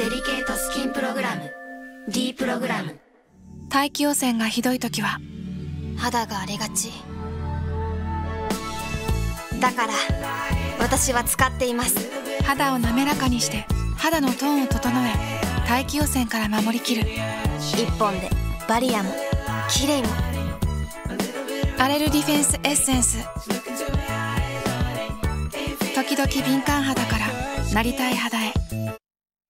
デリケートスキンプログラム。D プログラム。大気汚染がひどい時は肌が荒れがち。だから私は使っています。肌を滑らかにして肌のトーンを整え大気汚染から守りきる。一本でバリアも綺麗もアレルディフェンスエッセンス。時々敏感肌からなりたい肌へ。